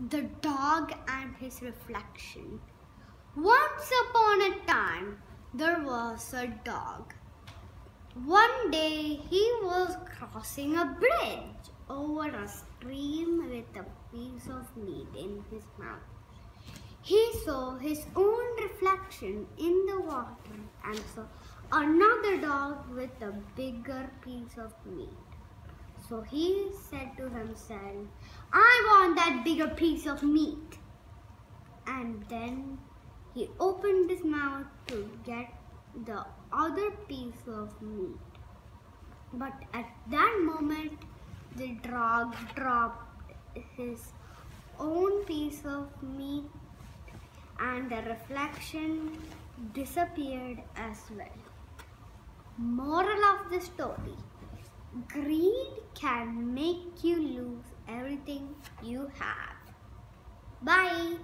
The Dog and His Reflection. Once upon a time, there was a dog. One day, he was crossing a bridge over a stream with a piece of meat in his mouth. He saw his own reflection in the water and saw another dog with a bigger piece of meat. So he said to himself, I want that bigger piece of meat. And then he opened his mouth to get the other piece of meat. But at that moment, the dog dropped his own piece of meat and the reflection disappeared as well. Moral of the story Greed can make you lose everything you have. Bye.